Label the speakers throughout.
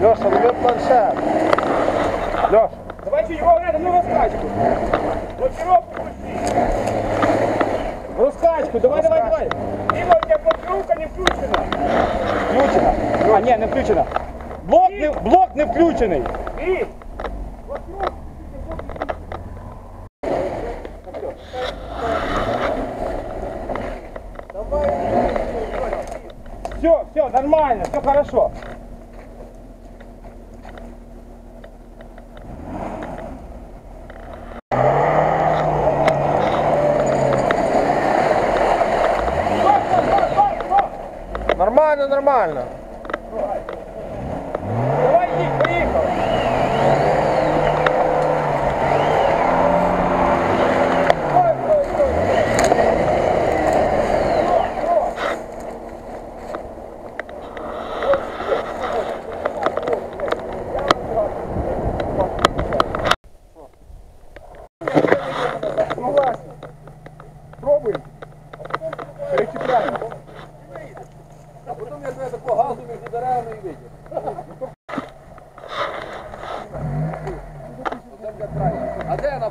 Speaker 1: Леша, лови планшет. Леша.
Speaker 2: Давай чуть его рядом, ну раскачку. Блокировку пусти. Раскачку, давай, давай, давай. Дима, у тебя блокировка не включена. Включена. А, ні, не включена. Блок не, блок не включений. І? Все, все, нормально, все хорошо.
Speaker 1: Нормально, нормально.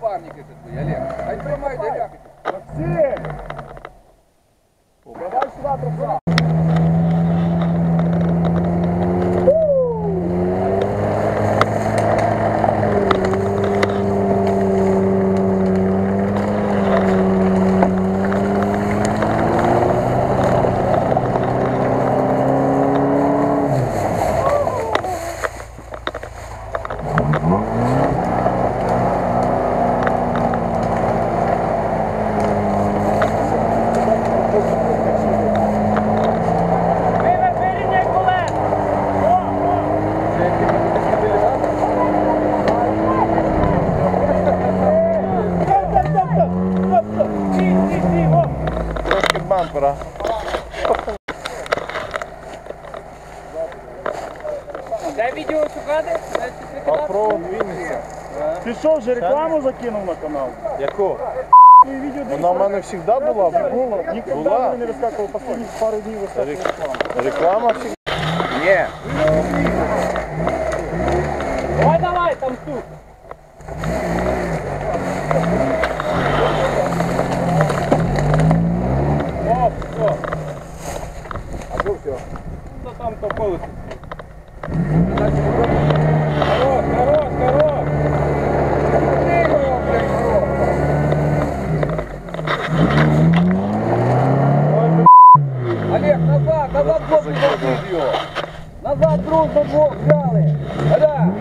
Speaker 3: А ще твої, Олег? Хай тримай дев'яки.
Speaker 2: Максим!
Speaker 1: Трошки бампера.
Speaker 4: Дай відео шукати?
Speaker 1: Попробуй Вінниця.
Speaker 2: Пішов вже рекламу закинув на канал.
Speaker 1: Яку?
Speaker 2: Твої відео
Speaker 1: Вона в мене завжди була.
Speaker 2: було. Ніколи
Speaker 1: Була.
Speaker 2: мене не вискакував, останні пару днів вискакував реклама.
Speaker 1: Реклама завжди.
Speaker 3: Ні.
Speaker 4: Там
Speaker 3: то
Speaker 2: колесо. Хорош, хорош, хорош!
Speaker 3: Олег, назад, назад блок не забив його. Назад дружно блок взяли. Оля.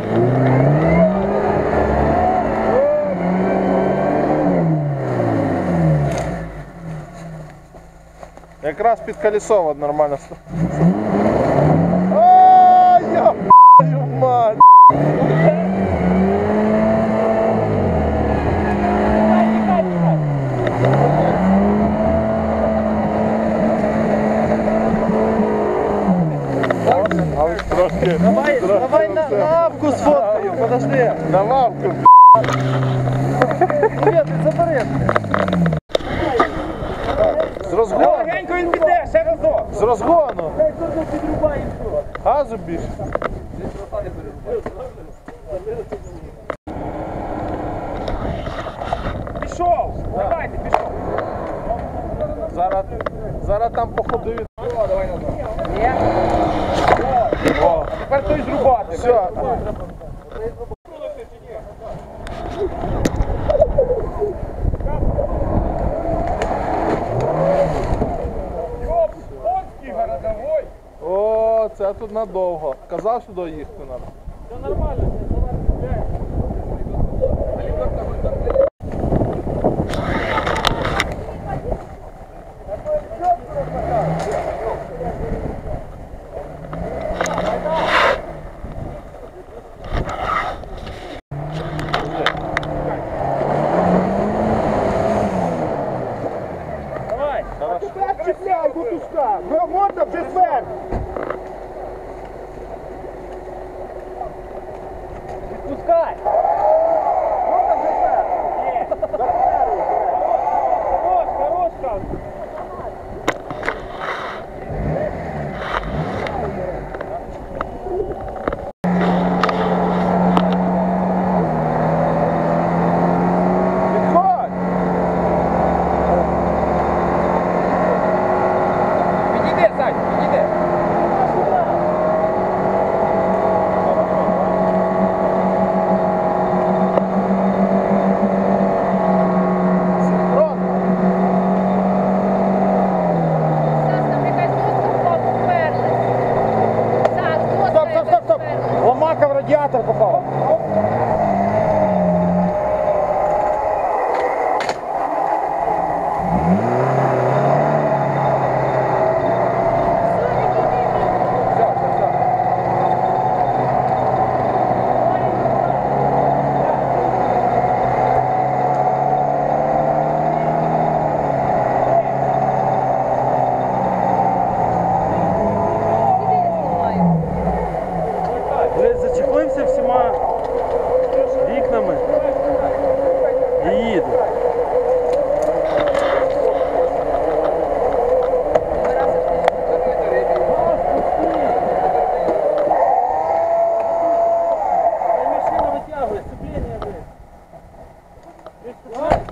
Speaker 1: Якраз під колесо нормально. ст- Ай, я твою мать. Але Трошки.
Speaker 2: Давай, давай на, на лавку сфоткаю, подожди.
Speaker 1: На лавку.
Speaker 2: Привет, забери.
Speaker 1: З розгону.
Speaker 2: Легенько він піде, ще разок.
Speaker 1: З розгону. Газу більше.
Speaker 2: Пішов, давайте, пішов.
Speaker 1: Зараз, зараз там походу від...
Speaker 2: Ні. О, тепер той зрубати.
Speaker 1: Все. Надовго. Казав сюди їхати
Speaker 2: нормально, це нормально.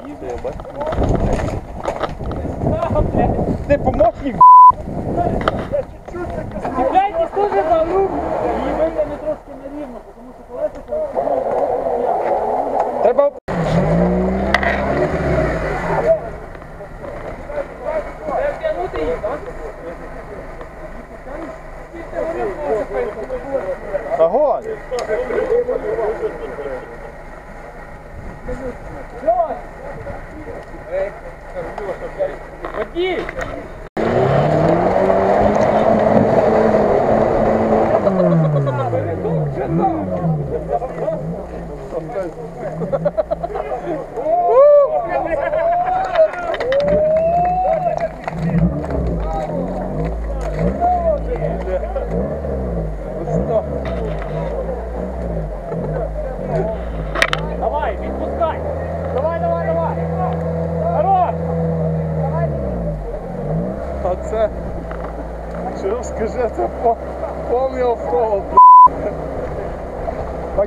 Speaker 2: Ти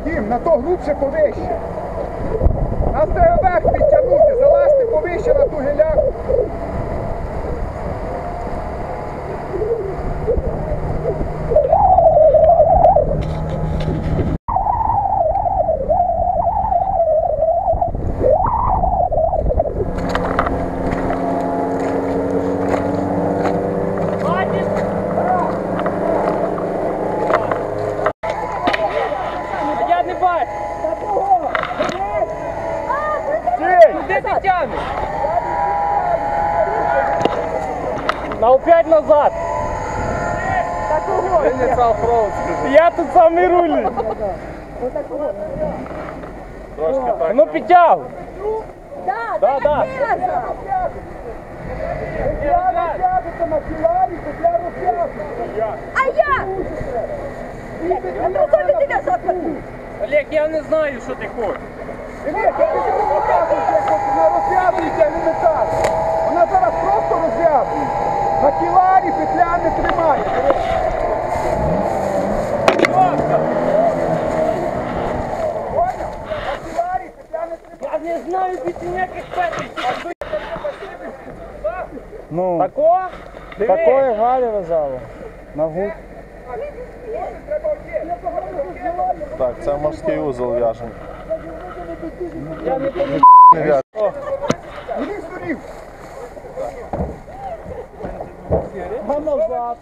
Speaker 2: Вадим, на то глубше повище. Нас треба вверх
Speaker 1: оффроуд.
Speaker 4: Я тут.
Speaker 1: Трошки так.
Speaker 4: Ну підтягуй.
Speaker 5: Да,
Speaker 4: Да, да.
Speaker 5: А я? А ну захватив?
Speaker 4: Олег, я не знаю, що ти хочеш.
Speaker 2: Ну,
Speaker 4: Тако? Диви.
Speaker 2: такої галі вязала. На губ.
Speaker 1: Так, це морський узол в'яжемо.
Speaker 4: Я не помню.
Speaker 1: Не в'яжемо.
Speaker 2: Сюди. А назад.